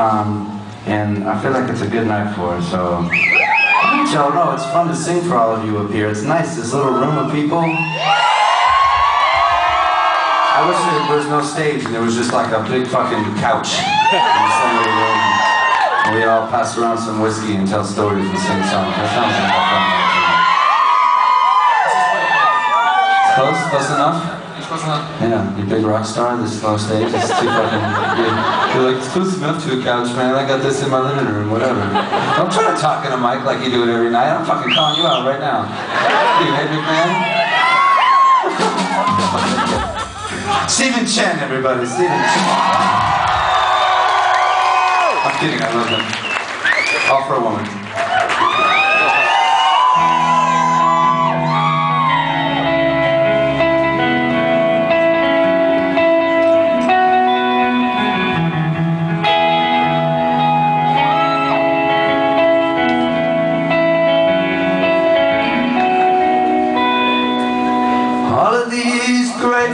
Um, and I feel like it's a good night for it, so. I want y'all know it's fun to sing for all of you up here. It's nice, this little room of people. I wish there was no stage and there was just like a big fucking couch. And we all pass around some whiskey and tell stories and sing songs. That sounds like fun. Close? Close enough? Yeah, you big rock star, this slow stage, it's too fucking, you're, you're like, close enough to a couch, man, I got this in my living room, whatever. Don't try to talk in a mic like you do it every night, I'm fucking calling you out right now. You Ed McMahon? Steven Chen, everybody, Steven Chen. I'm kidding, I love him. All for a woman.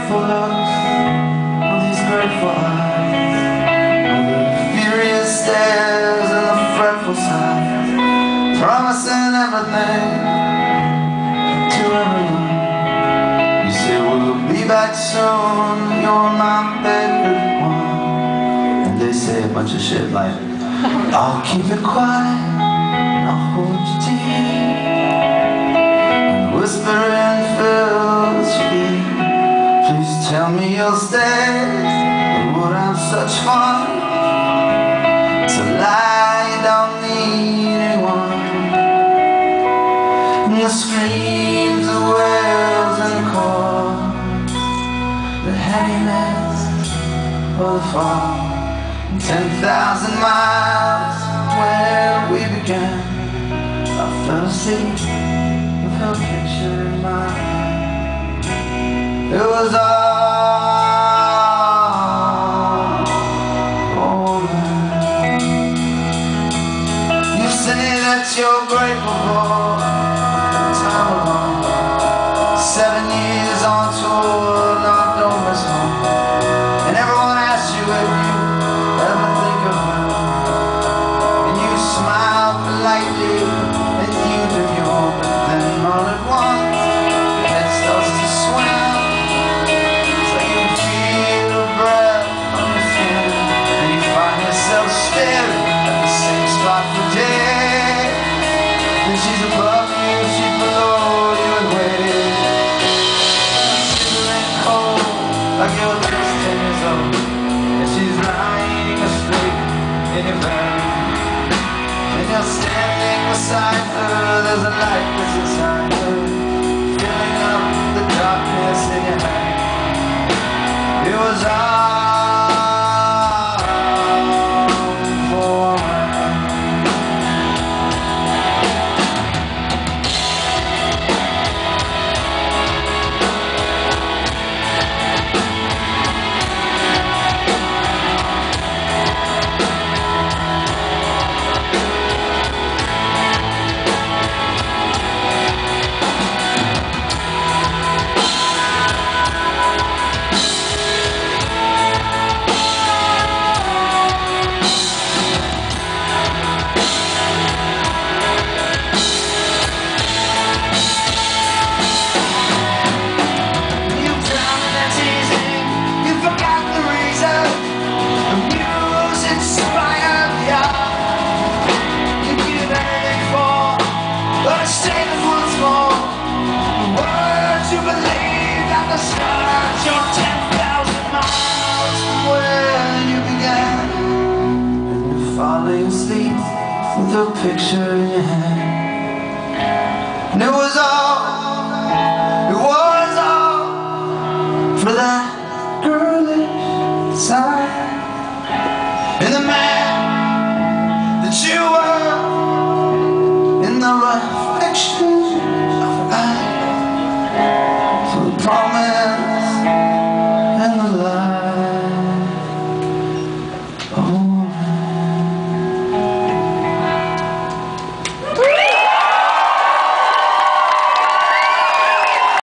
Grateful looks, all these grateful eyes, all the furious stares and the fretful sighs, promising everything to everyone. You say we'll be back soon, you're my favorite one. And they say a bunch of shit like, I'll keep it quiet, I'll hold you dear. And whispering fills you'll stay. It would have such fun to lie. Don't need anyone. And the screams, the wails, and the calls, the heaviness of the fall. Ten thousand miles where we began. I fell asleep with her picture in mind. It was all say that you're grateful for like you're just ten years old, and she's lying asleep in your bed. And you're standing beside her, there's a light that's inside her, filling up the darkness in your head. It was all You're ten thousand miles from you began, and you're falling asleep with a picture in your hand. And it was all, it was all for that girlish side and the man that you were in the reflection of her eye for the promise and the light. Oh.